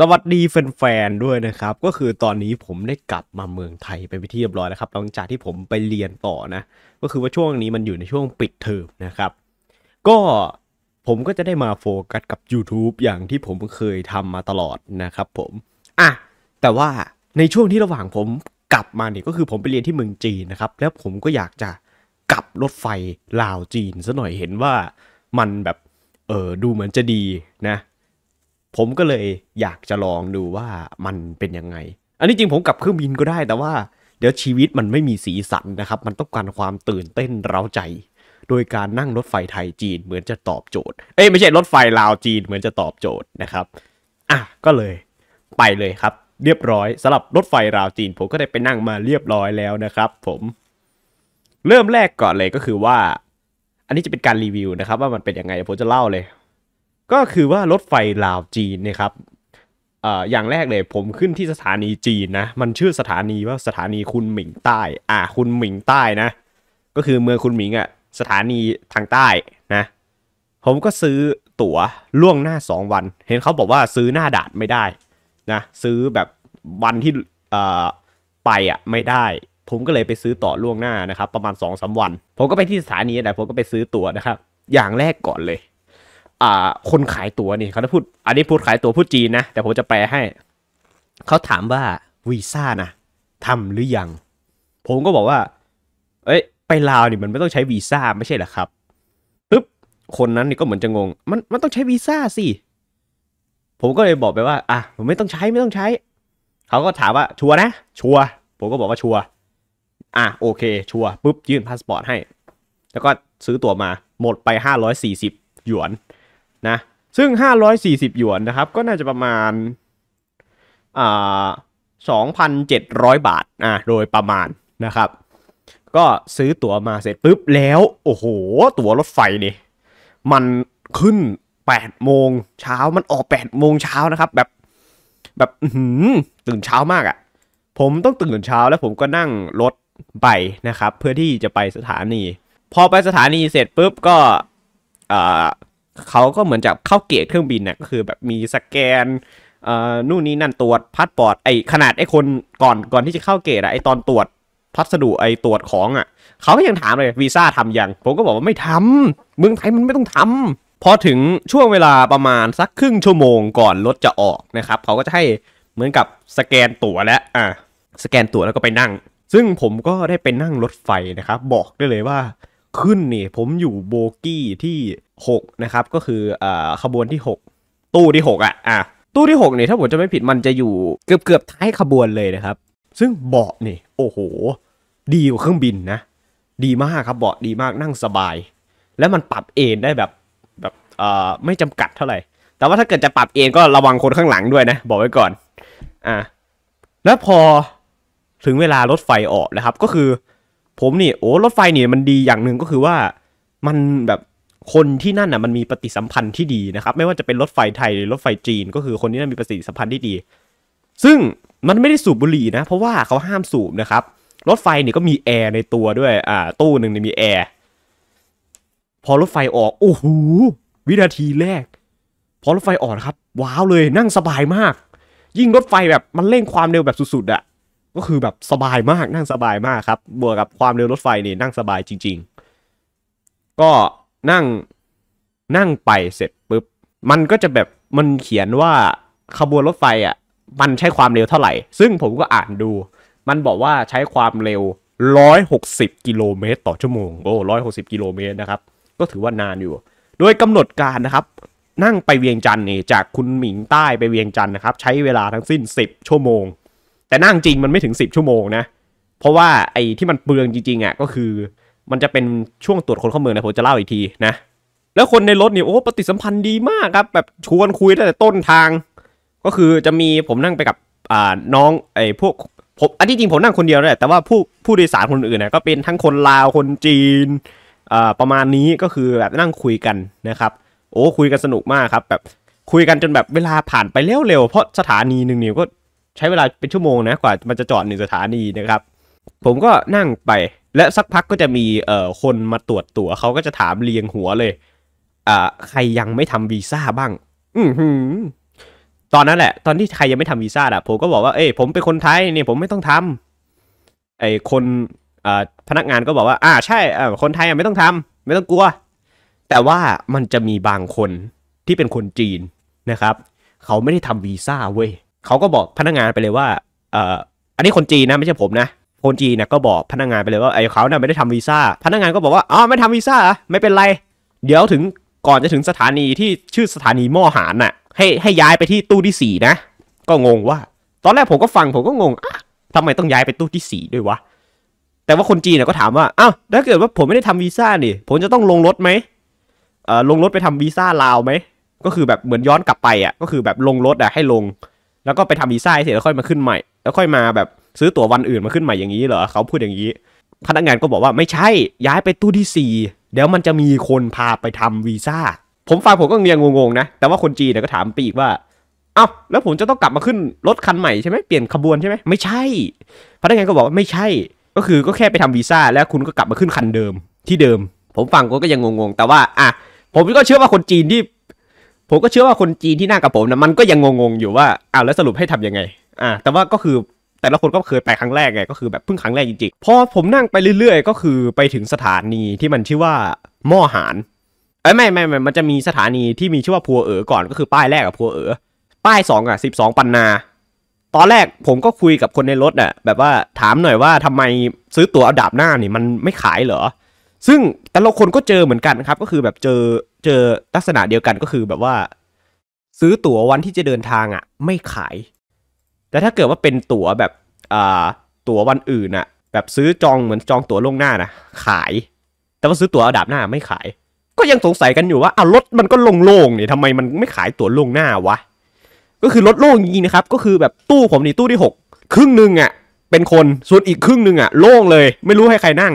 สวัสดีแฟนๆด้วยนะครับ ก็คือตอนนี้ผมได้กลับมาเมืองไทยไปนที่เรียบร้อยแล้วครับหลังจากที่ผมไปเรียนต่อนะ ก็คือว่าช่วงนี้มันอยู่ในช่วงปิดเทอมนะครับ ก็ผมก็จะได้มาโฟกัสกับ YouTube อย่างที่ผมเคยทำมาตลอดนะครับผมอะแต่ว่าในช่วงที่ระหว่างผมกลับมาเนี่ยก็คือผมไปเรียนที่เมืองจีนนะครับ แล้วผมก็อยากจะกลับรถไฟลาวจีนซะหน่อยเห็นว่ามันแบบเออดูเหมือนจะดีนะ ผมก็เลยอยากจะลองดูว่ามันเป็นยังไง อันนี้จริงผมกลับเครื่องบินก็ได้แต่ว่า เดี๋ยวชีวิตมันไม่มีสีสันนะครับ มันต้องการความตื่นเต้นเร้าใจ โดยการนั่งรถไฟไทยจีนเหมือนจะตอบโจทย์ เอ้ยไม่ใช่รถไฟลาวจีนเหมือนจะตอบโจทย์นะครับ อะก็เลยไปเลยครับ เรียบร้อยสำหรับรถไฟลาวจีน ผมก็ได้ไปนั่งมาเรียบร้อยแล้วนะครับ ผมเริ่มแรกก่อนเลยก็คือว่า อันนี้จะเป็นการรีวิวนะครับ ว่ามันเป็นยังไงผมจะเล่าเลย ก็คือว่ารถไฟลาวจีนเนี่ยครับอย่างแรกเลยผมขึ้นที่สถานีจีนนะมันชื่อสถานีว่าสถานีคุณหมิงใต้ อ่าคุณหมิงใต้นะ ก็คือเมืองคุณหมิงอะ่ะสถานีทางใต้นะ ผมก็ซื้อตั๋วล่วงหน้า 2 วัน เห็นเขาบอกว่าซื้อหน้าด่านไม่ได้นะซื้อแบบวันที่ไปอะไม่ได้ ผมก็เลยไปซื้อต่อล่วงหน้านะครับ ประมาณ2อสวัน ผมก็ไปที่สถานีแต่ผมก็ไปซื้อตั๋วนะครับ อย่างแรกก่อนเลย อ่า คนขายตั๋วนี่เขาจะพูด อันนี้พูดขายตั๋วพูดจีนนะ แต่ผมจะแปลให้ เขาถามว่าวีซ่านะทำหรือยัง ผมก็บอกว่า เอ้ย ไปลาวนี่มันไม่ต้องใช้วีซ่าไม่ใช่เหรอครับปึ๊บคนนั้นนี่ก็เหมือนจะงง มันมันต้องใช้วีซ่าสิผมก็เลยบอกไปว่า อะผมไม่ต้องใช้ไม่ต้องใช้ เขาก็ถามว่าชัวนะ ชัวผมก็บอกว่าชัวอะโอเค ชัวปุ๊บยื่นพาสปอร์ตให้ แล้วก็ซื้อตั๋วมาหมดไป540หยวน นะซึ่ง 540 หยวนนะครับก็น่าจะประมาณอ่า2,700 บาทอะโดยประมาณนะครับ ก็ซื้อตั๋วมาเสร็จปุ๊บแล้ว โอ้โห ตั๋วรถไฟนี่ มันขึ้น 8 โมงเช้ามันออก 8 โมงเช้านะครับ แบบแบบตื่นเช้ามากอะ่ะ ผมต้องตื่นเช้าแล้วผมก็นั่งรถไปนะครับ เพื่อที่จะไปสถานี พอไปสถานีเสร็จปุ๊บก็อ่า เขาก็เหมือนจะเข้า gate เครื่องบินน่ะก็คือแบบมีสแกนเอ่านู่นนี่นั่นตรวจพาสปอร์ตไอขนาดไอคนก่อนก่อนที่จะเข้า gate อะไอตอนตรวจพัสดุไอตรวจของอะเขาก็ยังถามเลยวีซ่าทำยัง ผมก็บอกว่าไม่ทำเมืองไทยมันไม่ต้องทำพอถึงช่วงเวลาประมาณสักครึ่งชั่วโมงก่อนรถจะออกนะครับเขาก็จะให้เหมือนกับสแกนตั๋วแล้วอ่าสแกนตั๋วแล้วก็ไปนั่ง ซึ่งผมก็ได้ไปนั่งรถไฟนะครับ บอกได้เลยว่า ขึ้นนี่ผมอยู่โบกี้ที่6นะครับก็คืออ่าขบวนที่ 6 ตู้ที่ 6 อะอะตู้ที่6เนี่ยถ้าผมจะไม่ผิดมันจะอยู่เกือบเกือบท้ายขบวนเลยนะครับ ซึ่งเบาะนี่โอ้โห ดีกว่าเครื่องบินนะ ดีมากครับเบาะดีมากนั่งสบาย และมันปรับเอนได้แบบแบบอ่อไม่จำกัดเท่าไหร่ แต่ว่าถ้าเกิดจะปรับเอนก็ระวังคนข้างหลังด้วยนะ บอกไว้ก่อนอะแล้วพอถึงเวลารถไฟออกนะครับ ก็คือ ผมนี่โอ้รถไฟเนี่ยมันดีอย่างหนึ่งก็คือว่ามันแบบคนที่นั่นอะมันมีปฏิสัมพันธ์ที่ดีนะครับ ไม่ว่าจะเป็นรถไฟไทยหรือรถไฟจีน ก็คือคนที่นั่นมีปฏิสัมพันธ์ที่ดี ซึ่งมันไม่ได้สูบบุหรี่นะ เพราะว่าเขาห้ามสูบนะครับ รถไฟเนี่ยก็มีแอร์ในตัวด้วยอ่าตู้หนึ่งเนี่ยมีแอร์พอรถไฟออกโอ้โหวินาทีแรก พอรถไฟออกครับ ว้าวเลยนั่งสบายมาก ยิ่งรถไฟแบบมันเร่งความเร็วแบบสุดๆอะ ก็คือแบบสบายมากนั่งสบายมากครับ บวกกับความเร็วรถไฟนี่นั่งสบายจริง ๆ ก็นั่งนั่งไปเสร็จปุ๊บมันก็จะแบบมันเขียนว่าขบวนรถไฟอะมันใช้ความเร็วเท่าไหร่ ซึ่งผมก็อ่านดู มันบอกว่าใช้ความเร็ว 160 กิโลเมตรต่อชั่วโมง โอ้160 กิโลเมตรนะครับ ก็ถือว่านานอยู่ โดยกำหนดการนะครับ นั่งไปเวียงจันทร์นี่จากคุณหมิงใต้ไปเวียงจันทร์นะครับ ใช้เวลาทั้งสิ้น 10 ชั่วโมง แต่นั่งจริงมันไม่ถึง 10 ชั่วโมงนะ เพราะว่าไอ้ที่มันเปลืองจริงๆอะก็คือ มันจะเป็นช่วงตรวจคนเข้าเมืองนะผมจะเล่าอีกทีนะ แล้วคนในรถเนี่ยโอ้ปฏิสัมพันธ์ดีมากครับ แบบชวนคุยตั้งแต่ต้นทาง ก็คือจะมีผมนั่งไปกับอ่าน้องไอ้พวกผมอันที่จริงผมนั่งคนเดียวแหละแต่ว่าผู้ผู้โดยสารคนอื่นนะก็เป็นทั้งคนลาวคนจีนอ่าประมาณนี้ก็คือแบบนั่งคุยกันนะครับ โอ้คุยกันสนุกมากครับ แบบคุยกันจนแบบเวลาผ่านไปเร็วๆเพราะสถานีหนึ่งเนี่ยก็ ใช้เวลาเป็นชั่วโมงนะกว่ามันจะจอดหนึ่งสถานีนะครับ ผมก็นั่งไปและสักพักก็จะมีเอ่อคนมาตรวจตั๋วเขาก็จะถามเรียงหัวเลย อ่า ใครยังไม่ทำวีซ่าบ้าง อือหือ ตอนนั้นแหละ ตอนที่ใครยังไม่ทำวีซ่าอะผมก็บอกว่าเอ้ยผมเป็นคนไทยเนี่ยผมไม่ต้องทำไอ้คนอ่าพนักงานก็บอกว่า อ่า ใช่อ่าคนไทยไม่ต้องทำไม่ต้องกลัว แต่ว่ามันจะมีบางคนที่เป็นคนจีนนะครับ เขาไม่ได้ทำวีซ่าเว้ย เขาก็บอกพนักงานไปเลยว่าเอ่ออันนี้คนจีนนะไม่ใช่ผมนะคนจีนนะก็บอกพนักงานไปเลยว่าไอ้เขาเนี่ยไม่ได้ทำวีซ่าพนักงานก็บอกว่าอ๋อไม่ทำวีซ่าไม่เป็นไร เดี๋ยวถึงก่อนจะถึงสถานีที่ชื่อสถานีหม้อหารน่ะ ให้ให้ย้ายไปที่ตู้ที่สี่นะ ก็งงว่า ตอนแรกผมก็ฟังผมก็งงอะทำไมต้องย้ายไปตู้ที่สี่ด้วยวะแต่ว่าคนจีนน่ะก็ถามว่าอ้าวถ้าเกิดว่าผมไม่ได้ทำวีซ่านี่ ผมจะต้องลงรถไหมเอ่อลงรถไปทำวีซ่าลาวไหมก็คือแบบเหมือนย้อนกลับไปอะก็คือแบบลงรถอะให้ลง แล้วก็ไปทำวีซ่าเสร็จแล้วค่อยมาขึ้นใหม่ แล้วค่อยมาแบบซื้อตั๋ววันอื่นมาขึ้นใหม่อย่างนี้เหรอเขาพูดอย่างนี้ พนักงานก็บอกว่าไม่ใช่ย้ายไปตู้ที่สี่เดี๋ยวมันจะมีคนพาไปทำวีซ่าผมฟังผมก็ยังงงๆนะแต่ว่าคนจีนเนี่ยก็ถามไปอีกว่าเอ้าแล้วผมจะต้องกลับมาขึ้นรถคันใหม่ใช่ไหมเปลี่ยนขบวนใช่ไหมไม่ใช่ พนักงานก็บอกว่าไม่ใช่ ก็คือก็แค่ไปทำวีซ่าแล้วคุณก็กลับมาขึ้นคันเดิมที่เดิม ผมฟังก็ยังงงๆแต่ว่าอะผมก็เชื่อว่าคนจีนที่ ผมก็เชื่อว่าคนจีนที่นั่งกับผมนะมันก็ยังงงๆอยู่ว่าอ้าวแล้วสรุปให้ทำยังไง อะแต่ว่าก็คือแต่ละคนก็เคยไปครั้งแรกไงก็คือแบบเพิ่งครั้งแรกจริงๆพอผมนั่งไปเรื่อยๆ ก็คือไปถึงสถานีที่มันชื่อว่าหม้อหารเอ้ยไม่ไม่ไม่มันจะมีสถานีที่มีชื่อว่าพัวเอ๋อก่อนก็คือป้ายแรกกับพัวเอ๋อป้ายสองอะสิบสองปันนา ตอนแรกผมก็คุยกับคนในรถอะแบบว่าถามหน่อยว่าทำไมซื้อตั๋วเอาดาบหน้านี่มันไม่ขายเหรอซึ่งแต่ละคนก็เจอเหมือนกันครับก็คือแบบเจอ เจอลักษณะเดียวกันก็คือแบบว่า ซื้อตั๋ววันที่จะเดินทางอะ ไม่ขาย แต่ถ้าเกิดว่าเป็นตั๋วแบบอ่าตั๋ววันอื่นอะ แบบซื้อจองเหมือนจองตั๋วล่วงหน้านะขาย แต่ว่าซื้อตั๋วอาดาบหน้าไม่ขาย ก็ยังสงสัยกันอยู่ว่าอ้าวรถมันก็โล่งๆนี่ทำไมมันไม่ขายตั๋วล่วงหน้าวะก็คือรถโล่งจริงๆนะครับ ก็คือแบบตู้ผมนี่ตู้ที่หกครึ่งหนึ่งอะเป็นคนส่วนอีกครึ่งหนึ่งอะโล่งเลย ไม่รู้ให้ใครนั่ง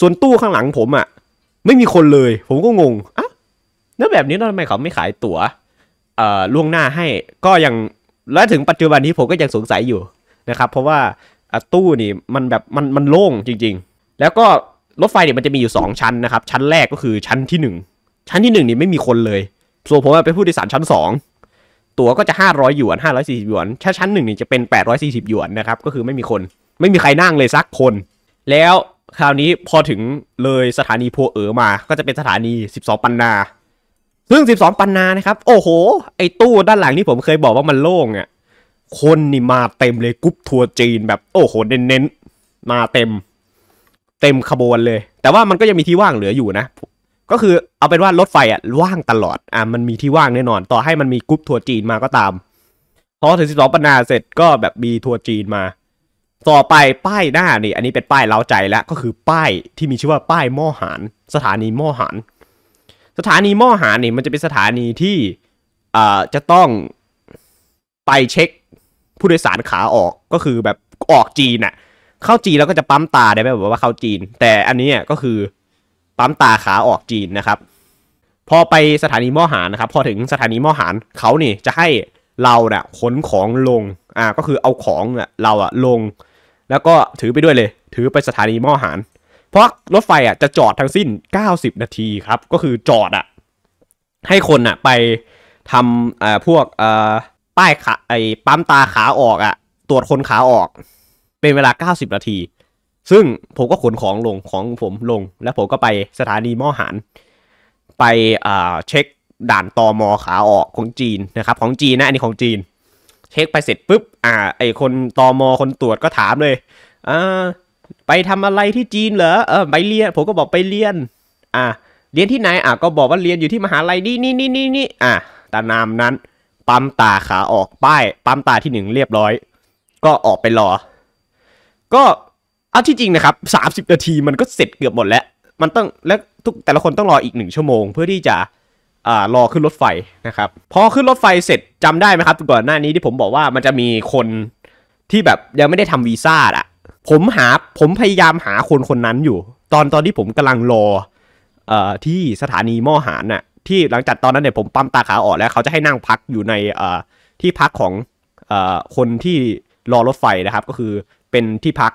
ส่วนตู้ข้างหลังผมอะไม่มีคนเลย ผมก็งงอะ แล้วแบบนี้ทำไมเขาไม่ขายตั๋วเอ่อล่วงหน้าให้ก็ยังและถึงปัจจุบันนี้ผมก็ยังสงสัยอยู่นะครับ เพราะว่าตู้นี่มันแบบมันมันโล่งจริง ๆ แล้วก็รถไฟเนี่ยมันจะมีอยู่ 2 ชั้นนะครับ ชั้นแรกก็คือชั้นที่ 1 ชั้นที่1นี่ไม่มีคนเลยส่วนผมอะเป็นผู้โดยสารชั้น 2 ตั๋วก็จะ 500 หยวน 540 หยวนถ้าชั้นหนึ่งนี่จะเป็น 840 หยวนนะครับ ก็คือไม่มีคน ไม่มีใครนั่งเลยสักคน แล้วคราวนี้พอถึงเลยสถานีพัวเอ๋อมา ก็จะเป็นสถานี 12 ปันนา ซึ่ง 12 ปันนานะครับ โอ้โห ไอ้ตู้ด้านหลังที่ผมเคยบอกว่ามันโล่งอะ คนนี่มาเต็มเลยกรุ๊ปทัวร์จีนแบบโอ้โหเน้นๆมาเต็ม เต็มขบวนเลย แต่ว่ามันก็ยังมีที่ว่างเหลืออยู่นะ ก็คือเอาเป็นว่ารถไฟอะว่างตลอดอะมันมีที่ว่างแน่นอน ต่อให้มันมีกรุ๊ปทัวร์จีนมาก็ตามพอถึง 12 ปันนาเสร็จก็แบบมีทัวร์จีนมาต่อไปป้ายหน้านี่ อันนี้เป็นป้ายเล้าใจแล้วก็คือป้ายที่มีชื่อว่าป้ายหม้อหารสถานีหม้อหาร สถานีหม้อหารนี่มันจะเป็นสถานีที่อ่าจะต้องไปเช็คผู้โดยสารขาออกก็คือแบบออกจีนน่ะเข้าจีนแล้วก็จะปั๊มตาได้ไหมแบบว่าเข้าจีน แต่อันนี้ก็คือปั๊มตาขาออกจีนนะครับ พอไปสถานีหม้อหารนะครับ พอถึงสถานีหม้อหารเขานี่จะให้เราเนี่ยขนของลงอ่าก็คือเอาของเราอะลง แล้วก็ถือไปด้วยเลย ถือไปสถานีหม้อหาร เพราะรถไฟอะจะจอดทั้งสิ้น 90 นาทีครับ ก็คือจอดอะให้คนอะไปทำอ่าพวกเอ่อป้ายขาไอ้ปั๊มตาขาออกอะ ตรวจคนขาออก เป็นเวลา 90 นาที ซึ่งผมก็ขนของลงของผมลง แล้วผมก็ไปสถานีมอหารไปอ่าเช็คด่านตอมอขาออกของจีนนะครับ ของจีนนะอันนี้ของจีน เช็คไปเสร็จปุ๊บอ่าไอคนตอมอคนตรวจก็ถามเลยอ่า ไปทำอะไรที่จีนเหรอเออไปเรียน ผมก็บอกไปเรียน อ่าเรียนที่ไหนอะก็บอกว่าเรียนอยู่ที่มหาลัยนี่นี่นี่นี่นี่อะตานามนั้น ปั๊มตาขาออกป้าย ปั๊มตาที่หนึ่งเรียบร้อย ก็ออกไปรอ ก็เอาที่จริงนะครับสามสิบนาทีมันก็เสร็จเกือบหมดแล้ว มันต้องแล้วทุกแต่ละคนต้องรออีกหนึ่งชั่วโมง เพื่อที่จะอ่ารอขึ้นรถไฟนะครับพอขึ้นรถไฟเสร็จจำได้ไหมครับก่อนหน้านี้ที่ผมบอกว่ามันจะมีคนที่แบบยังไม่ได้ทำวีซ่าอะ ผมหาผมพยายามหาคนคนนั้นอยู่ ตอนตอนที่ผมกำลังรอเอ่อที่สถานีมอหารน่ะ ที่หลังจากตอนนั้นเนี่ยผมปั๊มตาขาออกแล้วเขาจะให้นั่งพักอยู่ในเอ่อที่พักของเอ่อคนที่รอรถไฟนะครับ ก็คือเป็นที่พัก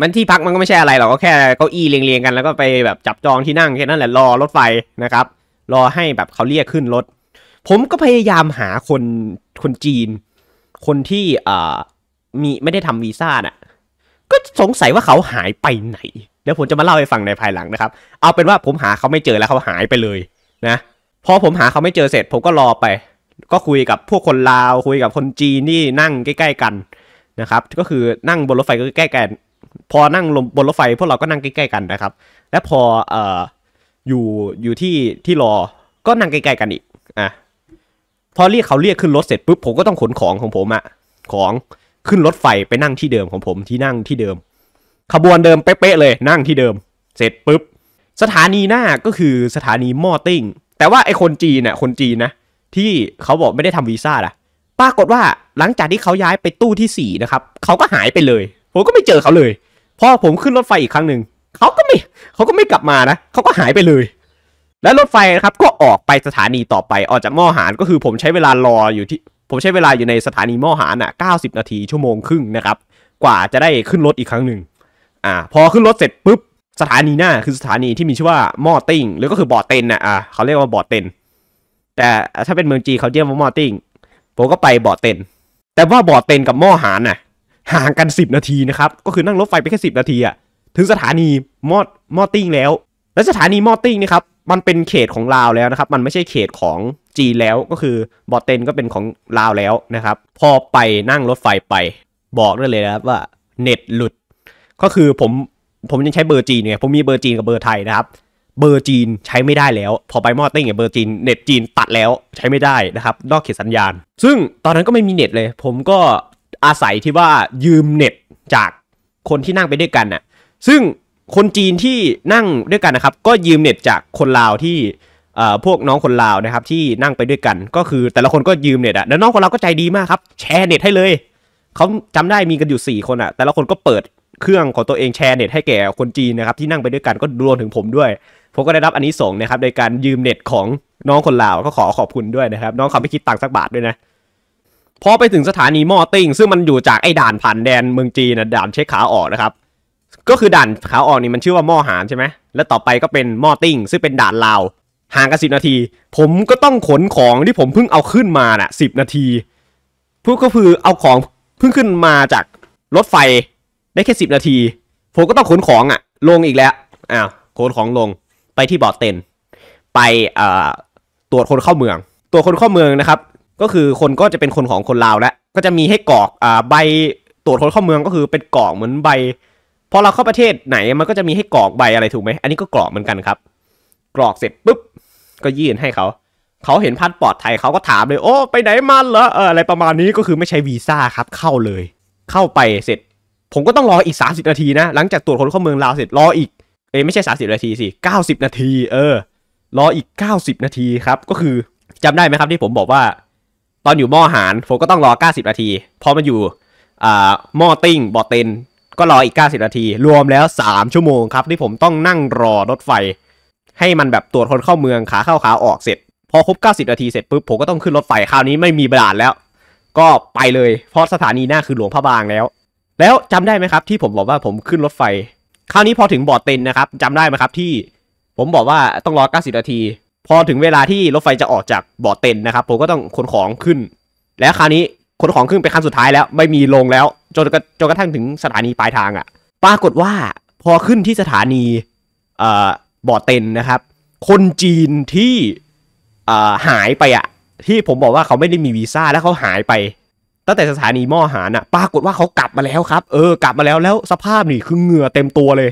มันที่พักมันก็ไม่ใช่อะไรหรอกก็แค่เก้าอี้เรียงๆกันแล้วก็ไปแบบจับจองที่นั่งแค่นั้นแหละรอรถไฟนะครับ รอให้แบบเขาเรียกขึ้นรถ ผมก็พยายามหาคนคนจีน คนที่อ่ามีไม่ได้ทำวีซ่าน่ะ ก็สงสัยว่าเขาหายไปไหน เดี๋ยวผมจะมาเล่าให้ฟังในภายหลังนะครับ เอาเป็นว่าผมหาเขาไม่เจอแล้วเขาหายไปเลยนะพอผมหาเขาไม่เจอเสร็จ ผมก็รอไป ก็คุยกับพวกคนลาว คุยกับคนจีนที่นั่งใกล้ ๆ กันนะครับ ก็คือนั่งบนรถไฟก็ใกล้ๆกันพอนั่งบนรถไฟพวกเราก็นั่งใกล้ๆกันนะครับ และพอเอ่ออยู่อยู่ที่ที่รอก็นั่งใกล้ๆกันอีกอะพอเรียกเขาเรียกขึ้นรถเสร็จปุ๊บผมก็ต้องขนของของผมอะของ ขึ้นรถไฟไปนั่งที่เดิมของผมที่นั่งที่เดิม ขบวนเดิมเป๊ะๆเลยนั่งที่เดิม เสร็จปุ๊บ สถานีหน้าก็คือสถานีมอติ้งแต่ว่าไอคนจีนน่ะคนจีนนะที่เขาบอกไม่ได้ทำวีซ่าล่ะปรากฏว่าหลังจากที่เขาย้ายไปตู้ที่สี่นะครับเขาก็หายไปเลย ผมก็ไม่เจอเขาเลยพอผมขึ้นรถไฟอีกครั้งหนึ่งเขาก็ไม่เขาก็ไม่กลับมานะเขาก็หายไปเลย แล้วรถไฟนะครับก็ออกไปสถานีต่อไปออกจากมอหารก็คือผมใช้เวลารออยู่ที่ ผมใช้เวลาอยู่ในสถานีโม่ฮานอะ 90 นาทีชั่วโมงครึ่งนะครับ กว่าจะได้ขึ้นรถอีกครั้งหนึ่งอ่า พอขึ้นรถเสร็จปุ๊บสถานีหน้าคือสถานีที่มีชื่อว่าหม้อติ้งหรือก็คือบอร์เต็นน่ะอ่าเขาเรียกว่าบอร์เต็นแต่ถ้าเป็นเมืองจีเขาเรียกว่าหม้อติ้งผมก็ไปบอร์เต็นแต่ว่าบอร์เต็นกับหม้อหารน่ะห่างกัน 10 นาทีนะครับ ก็คือนั่งรถไฟไปแค่ 10 นาทีอะถึงสถานีโม่โม่ติงแล้ว และสถานีโม่ติงนี่ครับ มันเป็นเขตของลาวแล้วนะครับ มันไม่ใช่เขตของ จีนแล้วก็คือบ่อเต็นก็เป็นของลาวแล้วนะครับ พอไปนั่งรถไฟไปบอกได้เลยนะครับว่าเน็ตหลุด ก็คือผมผมยังใช้เบอร์จีนไงผมมีเบอร์จีนกับเบอร์ไทยนะครับ เบอร์จีนใช้ไม่ได้แล้ว พอไปโม่ติงกับเบอร์จีนเน็ตจีนตัดแล้วใช้ไม่ได้นะครับ นอกเขตสัญญาณ ซึ่งตอนนั้นก็ไม่มีเน็ตเลย ผมก็อาศัยที่ว่ายืมเน็ตจากคนที่นั่งไปด้วยกันน่ะซึ่งคนจีนที่นั่งด้วยกันนะครับ ก็ยืมเน็ตจากคนลาวที่ พวกน้องคนลาวนะครับที่นั่งไปด้วยกันก็คือแต่ละคนก็ยืมเน็ตอะแล้วน้องคนลาวก็ใจดีมากครับ แชร์เน็ตให้เลยเขาจำได้มีกันอยู่ 4 คนอะแต่ละคนก็เปิดเครื่องของตัวเองแชร์เน็ตให้แก่คนจีนนะครับที่นั่งไปด้วยกันก็รวมถึงผมด้วยผมก็ได้รับอันนี้ส่งนะครับโดยการยืมเน็ตของน้องคนลาวก็ขอขอบคุณด้วยนะครับ น้องเขาไม่คิดตังค์สักบาทด้วยนะพอไปถึงสถานีมอติ้งซึ่งมันอยู่จากไอ้ด่านผ่านแดนเมืองจีนนะด่านเช็คขาออกนะครับก็คือด่านขาออกนี่มันชื่อว่ามอหารใช่ไหมแล้วต่อไปก็เป็นมอติ้งซึ่งเป็นด่านลาว ห่างกันสินาที ผมก็ต้องขนของที่ผมเพิ่งเอาขึ้นมาน่ะสิบนาทีพวกก็คือเอาของเพิ่งขึ้นมาจากรถไฟได้แค่สิบนาที ผมก็ต้องขนของอะ ลงอีกแล้วอ้าวขนของลงไปที่บอร์ดเต็น ไปตรวจคนเข้าเมือง ตรวจคนเข้าเมืองนะครับ ก็คือคนก็จะเป็นคนของคนลาวแล้ว ก็จะมีให้กรอกอใบตรวจคนเข้าเมืองก็คือเป็นกรอกเหมือนใบพอเราเข้าประเทศไหนมันก็จะมีให้กรอกใบอะไรถูกไหมอันนี้ก็กรอกเหมือนกันครับ กรอกเสร็จปุ๊บ ก็ยื่นให้เขา เขาเห็นพันปลอดไทยเขาก็ถามเลย โอ้ ไปไหนมาเหรอเอออะไรประมาณนี้ก็คือไม่ใช้วีซ่าครับเข้าเลย เข้าไปเสร็จ ผมก็ต้องรออีก 30 นาทีนะ หลังจากตรวจคนเข้าเมืองลาวเสร็จรออีกเอ้ไม่ใช่ 30 นาทีสิ90 นาที เออ รออีก 90 นาทีครับ ก็คือจำได้ไหมครับที่ผมบอกว่า ตอนอยู่หม้อหารผมก็ต้องรอ 90 นาที พอมาอยู่อ่าหม้อติ้งบอเตนก็รออีก 90 นาที รวมแล้ว 3 ชั่วโมงครับ ที่ผมต้องนั่งรอรถไฟ ให้มันแบบตรวจคนเข้าเมืองขาเข้าขาออกเสร็จ พอครบ 90 นาทีเสร็จปุ๊บผมก็ต้องขึ้นรถไฟคราวนี้ไม่มีบาดแล้ว ก็ไปเลยเพราะสถานีหน้าคือหลวงพระบางแล้ว แล้วจำได้ไหมครับ ที่ผมบอกว่าผมขึ้นรถไฟ คราวนี้พอถึงบอดเต็นนะครับจำได้ไหมครับที่ ผมบอกว่าต้องรอ 90 นาที พอถึงเวลาที่รถไฟจะออกจากบอดเต็นนะครับผมก็ต้องขนของขึ้น แล้วคราวนี้ขนของขึ้นไปขั้นสุดท้ายแล้ว ไม่มีลงแล้วจนจนกระทั่งถึงสถานีปลายทางอะ่ะ ปรากฏว่าพอขึ้นที่สถานีเอ่อ บ่อเต็นนะครับ คนจีนที่หายไปอะที่ผมบอกว่าเขาไม่ได้มีวีซ่าแล้วเขาหายไป ตั้งแต่สถานีหม้อหารอะปรากฏว่าเขากลับมาแล้วครับ เออกลับมาแล้วแล้วสภาพนี่คือเหงื่อเต็มตัวเลย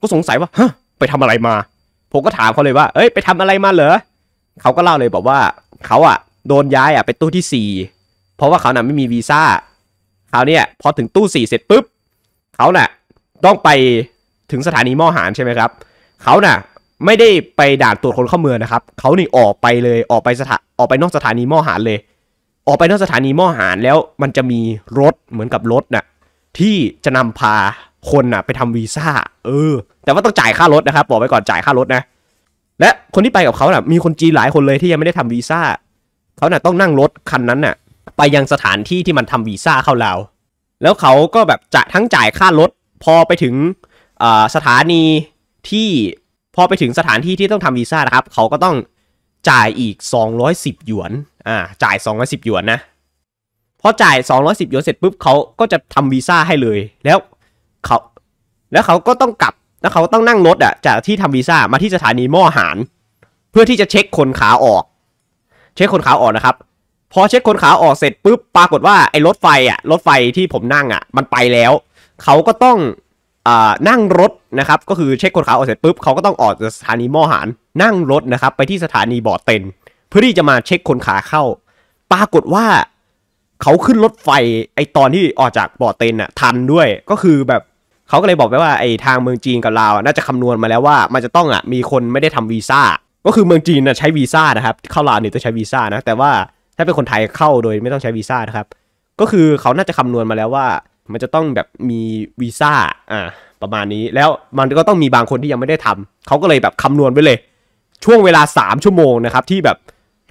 ก็สงสัยว่าฮะไปทำอะไรมา ผมก็ถามเขาเลยว่า เอ้ย ไปทำอะไรมาเหรอเขาก็เล่าเลยบอกว่าเขาอะโดนย้ายอะไปตู้ที่สี่เพราะว่าเขาน่ะไม่มีวีซ่าคราวนี้พอถึงตู้สี่เสร็จปุ๊บเขาน่ะต้องไปถึงสถานีหม้อหารใช่ไหมครับเขาน่ะ ไม่ได้ไปด่านตรวจคนเข้าเมืองนะครับ เขานี่ออกไปเลยออกไปสถาออกไปนอกสถานีหม้อหารเลย ออกไปนอกสถานีหม้อหารแล้วมันจะมีรถเหมือนกับรถน่ะที่จะนำพาคนน่ะ ไปทำวีซ่า เออ แต่ว่าต้องจ่ายค่ารถนะครับบอกไว้ก่อนจ่ายค่ารถนะ และคนที่ไปกับเขาน่ะ มีคนจีนหลายคนเลยที่ยังไม่ได้ทำวีซ่าเขาน่ะต้องนั่งรถคันนั้นน่ะ ไปยังสถานที่ที่มันทำวีซ่าเข้าลาวแล้วเขาก็แบบจะทั้งจ่ายค่ารถพอไปถึงสถานี ที่พอไปถึงสถานที่ที่ต้องทำวีซ่านะครับ เขาก็ต้องจ่ายอีก 210 หยวน อ่า จ่าย 210 หยวนนะ พอจ่าย 210 หยวนเสร็จปุ๊บเขาก็จะทำวีซ่าให้เลย แล้วเขา แล้วเขาก็ต้องกลับ แล้วเขาต้องนั่งรถอะ จากที่ทำวีซ่ามาที่สถานีหม้อหาร เพื่อที่จะเช็คคนขาออก เช็คคนขาออกนะครับ พอเช็คคนขาออกเสร็จปุ๊บ ปรากฏว่าไอ้รถไฟอะ รถไฟที่ผมนั่งอะ มันไปแล้ว เขาก็ต้อง นั่งรถนะครับก็คือเช็คคนขาออกเสร็จปุ๊บเขาก็ต้องออกจากสถานีมอหารนั่งรถนะครับไปที่สถานีบ่อเต็น เพื่อที่จะมาเช็คคนขาเข้า ปรากฏว่าเขาขึ้นรถไฟไอตอนที่ออกจากบ่อเต็นอะทันด้วยก็คือแบบเขาก็เลยบอกไปว่าไอทางเมืองจีนกับลาวน่าจะคำนวณมาแล้วว่า มันจะต้องอะมีคนไม่ได้ทำวีซ่าก็คือเมืองจีนน่ะใช้วีซ่านะครับเข้าลาวเนี่ยต้องใช้วีซ่านะแต่ว่าถ้าเป็นคนไทยเข้าโดยไม่ต้องใช้วีซ่านะครับก็คือเขาน่าจะคำนวณมาแล้วว่า มันจะต้องแบบมีวีซ่าอ่าประมาณนี้แล้วมันก็ต้องมีบางคนที่ยังไม่ได้ทำเขาก็เลยแบบคำนวณไว้เลย ช่วงเวลา 3 ชั่วโมงนะครับที่แบบ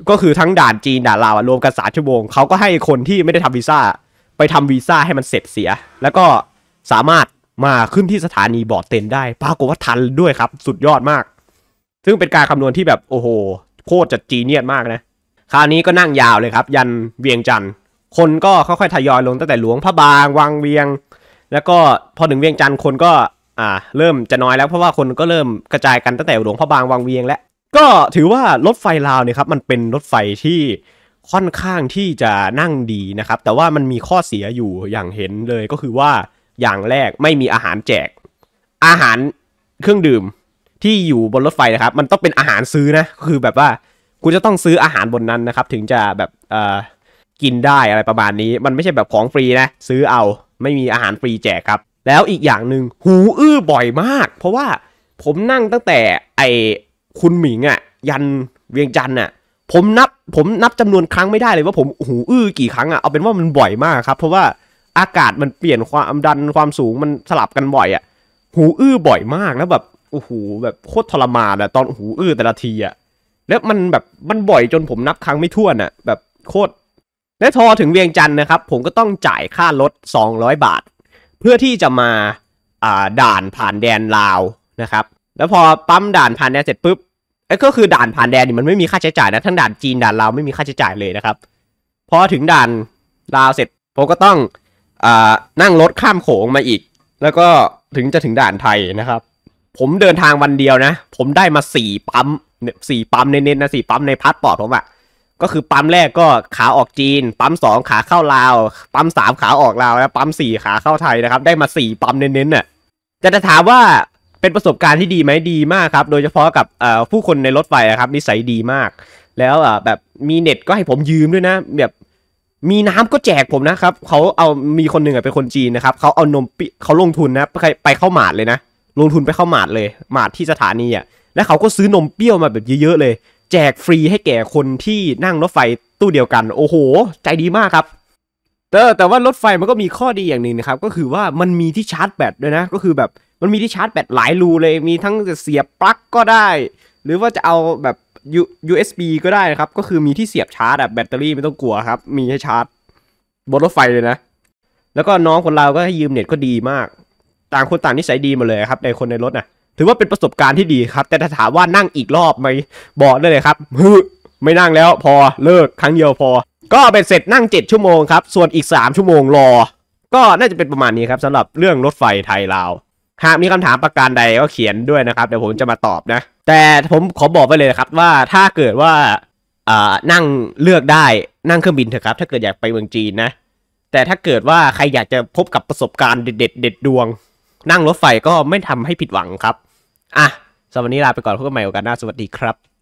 ก็คือทั้งด่านจีนด่านลาวรวมกัน3ชั่วโมงเขาก็ให้คนที่ไม่ได้ทำวีซ่าไปทำวีซ่าให้มันเสร็จเสีย แล้วก็สามารถมาขึ้นที่สถานีบอดเต็นได้ปรากฏว่าทันด้วยครับ สุดยอดมาก ซึ่งเป็นการคำนวณที่แบบโอ้โห โคตรจะจีเนียสมากนะ คราวนี้ก็นั่งยาวเลยครับ ยันเวียงจันทร์ คนก็ค่อยๆทยอยลงตั้งแต่หลวงพระบางวังเวียง แล้วก็พอถึงเวียงจันทร์คนก็อ่าเริ่มจะน้อยแล้วเพราะว่าคนก็เริ่มกระจายกันตั้งแต่หลวงพระบางวังเวียงแล้วก็ถือว่ารถไฟลาวเนี่ยครับมันเป็นรถไฟที่ค่อนข้างที่จะนั่งดีนะครับ แต่ว่ามันมีข้อเสียอยู่อย่างเห็นเลยก็คือว่าอย่างแรกไม่มีอาหารแจก อาหารเครื่องดื่มที่อยู่บนรถไฟนะครับ มันต้องเป็นอาหารซื้อนะคือแบบว่าคุณจะต้องซื้ออาหารบนนั้นนะครับ ถึงจะแบบเอ่อ กินได้อะไรประมาณนี้ มันไม่ใช่แบบของฟรีนะ ซื้อเอาไม่มีอาหารฟรีแจกครับ แล้วอีกอย่างหนึ่งหูอื้อบ่อยมาก เพราะว่าผมนั่งตั้งแต่ไอคุณหมิงอะยันเวียงจันทร์อะผมนับผมนับจำนวนครั้งไม่ได้เลยว่าผมหูอื้อกี่ครั้งอะเอาเป็นว่ามันบ่อยมากครับ เพราะว่าอากาศมันเปลี่ยนความดันความสูงมันสลับกันบ่อยอะหูอื้อบ่อยมากแล้วแบบโอ้โหแบบโคตรทรมานอะตอนหูอื้อแต่ละทีอะแล้วมันแบบมันบ่อยจนผมนับครั้งไม่ถ้วนอะแบบโคตร และทอถึงเวียงจันทร์นะครับ ผมก็ต้องจ่ายค่ารถ 200 บาท เพื่อที่จะมาด่านผ่านแดนลาวนะครับ แล้วพอปั๊มด่านผ่านแดนเสร็จปุ๊บไอ้ก็คือด่านผ่านแดนนี่มันไม่มีค่าใช้จ่ายนะทั้งด่านจีนด่านลาวไม่มีค่าใช้จ่ายเลยนะครับพอถึงด่านลาวเสร็จผมก็ต้องอนั่งรถข้ามโขงมาอีก แล้วก็ถึงจะถึงด่านไทยนะครับ ผมเดินทางวันเดียวนะ ผมได้มาสี่ปั๊มเนี่ยสี่ปั๊มเน้นๆนะสี่ปั๊มในพาสปอร์ตผมอะ ก็คือปั๊มแรกก็ขาออกจีน ปั๊มสองขาเข้าลาว ปั๊มสามขาออกลาวแล้วปั๊มสี่ขาเข้าไทยนะครับ ได้มาสี่ปั๊มเน้นๆน่ะจะจะถามว่าเป็นประสบการณ์ที่ดีไหมดีมากครับ โดยเฉพาะกับผู้คนในรถไฟอะครับนิสัยดีมาก แล้วแบบมีเน็ตก็ให้ผมยืมด้วยนะ แบบมีน้ำก็แจกผมนะครับเขาเอามีคนหนึ่งอะเป็นคนจีนนะครับเขาเอานมปิเขาลงทุนนะไปไปเข้าหมาดเลยนะลงทุนไปเข้าหมาดเลยหมาดที่สถานีอะแล้วเขาก็ซื้อนมเปรี้ยวมาแบบเยอะๆเลยแจกฟรีให้แก่คนที่นั่งรถไฟตู้เดียวกัน โอ้โห ใจดีมากครับแต่แต่ว่ารถไฟมันก็มีข้อดีอย่างหนึ่งนะครับ ก็คือว่ามันมีที่ชาร์จแบตด้วยนะ ก็คือแบบมันมีที่ชาร์จแบตหลายรูเลย มีทั้งจะเสียบปลั๊กก็ได้ หรือว่าจะเอาแบบ USB ก็ได้นะครับ ก็คือมีที่เสียบชาร์จอะแบตเตอรี่ไม่ต้องกลัวครับ มีให้ชาร์จบนรถไฟเลยนะ แล้วก็น้องคนเราก็ให้ยืมเน็ตก็ดีมาก ต่างคนต่างนิสัยดีหมาเลยครับในคนในรถน่ะ ถือว่าเป็นประสบการณ์ที่ดีครับ แต่ถ้าถามว่านั่งอีกรอบไหมบอกได้เลยครับฮึไม่นั่งแล้วพอเลิกครั้งเดียวพอ ก็เป็นเสร็จนั่ง 7 ชั่วโมงครับ ส่วนอีก 3 ชั่วโมงรอ ก็น่าจะเป็นประมาณนี้ครับสำหรับเรื่องรถไฟไทยลาวหากมีคำถามประการใดก็เขียนด้วยนะครับเดี๋ยวผมจะมาตอบนะ แต่ผมขอบอกไปเลยนะครับว่าถ้าเกิดว่าอ่านั่งเลือกได้นั่งเครื่องบินเถอะครับ ถ้าเกิดอยากไปเมืองจีนนะ แต่ถ้าเกิดว่าใครอยากจะพบกับประสบการณ์เด็ดๆเด็ดดวง นั่งรถไฟก็ไม่ทำให้ผิดหวังครับ อะสำหรับวันนี้ลาไปก่อนพบกันใหม่โอกาสหน้าสวัสดีครับ